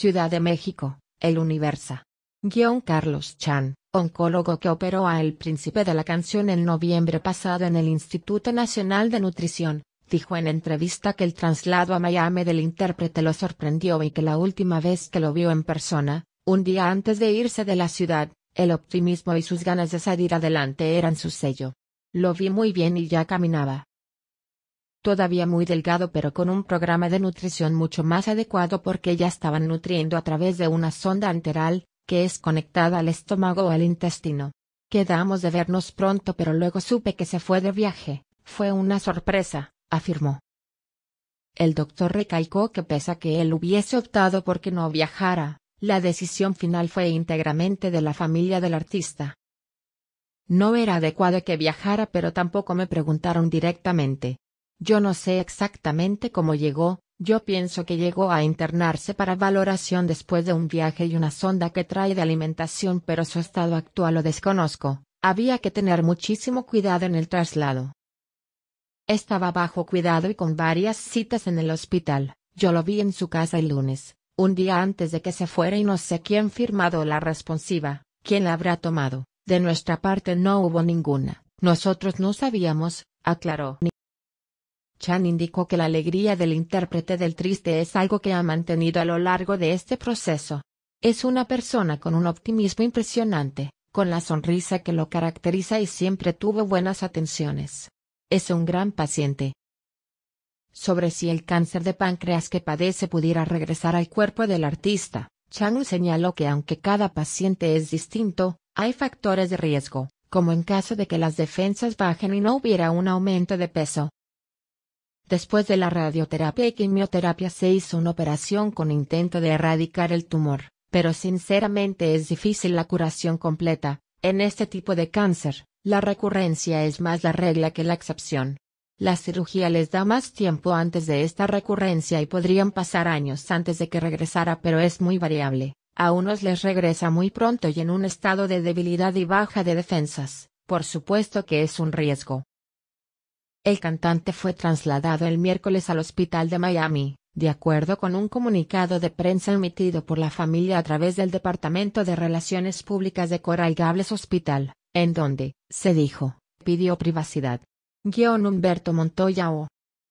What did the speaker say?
Ciudad de México, El Universa. Guión Carlos Chan, oncólogo que operó a El Príncipe de la Canción en noviembre pasado en el Instituto Nacional de Nutrición, dijo en entrevista que el traslado a Miami del intérprete lo sorprendió y que la última vez que lo vio en persona, un día antes de irse de la ciudad, el optimismo y sus ganas de salir adelante eran su sello. Lo vi muy bien y ya caminaba. Todavía muy delgado pero con un programa de nutrición mucho más adecuado porque ya estaban nutriendo a través de una sonda anteral, que es conectada al estómago o al intestino. Quedamos de vernos pronto pero luego supe que se fue de viaje, fue una sorpresa, afirmó. El doctor recalcó que pese a que él hubiese optado por que no viajara, la decisión final fue íntegramente de la familia del artista. No era adecuado que viajara pero tampoco me preguntaron directamente. Yo no sé exactamente cómo llegó, yo pienso que llegó a internarse para valoración después de un viaje y una sonda que trae de alimentación pero su estado actual lo desconozco, había que tener muchísimo cuidado en el traslado. Estaba bajo cuidado y con varias citas en el hospital, yo lo vi en su casa el lunes, un día antes de que se fuera y no sé quién firmado la responsiva, quién la habrá tomado. De nuestra parte no hubo ninguna, nosotros no sabíamos, aclaró. Chan indicó que la alegría del intérprete del triste es algo que ha mantenido a lo largo de este proceso. Es una persona con un optimismo impresionante, con la sonrisa que lo caracteriza y siempre tuvo buenas atenciones. Es un gran paciente. Sobre si el cáncer de páncreas que padece pudiera regresar al cuerpo del artista, Chang señaló que aunque cada paciente es distinto, hay factores de riesgo, como en caso de que las defensas bajen y no hubiera un aumento de peso. Después de la radioterapia y quimioterapia se hizo una operación con intento de erradicar el tumor, pero sinceramente es difícil la curación completa. En este tipo de cáncer, la recurrencia es más la regla que la excepción. La cirugía les da más tiempo antes de esta recurrencia y podrían pasar años antes de que regresara pero es muy variable. A unos les regresa muy pronto y en un estado de debilidad y baja de defensas, por supuesto que es un riesgo. El cantante fue trasladado el miércoles al hospital de Miami, de acuerdo con un comunicado de prensa emitido por la familia a través del Departamento de Relaciones Públicas de Coral Gables Hospital, en donde, se dijo, pidió privacidad. Guión Humberto Montoya o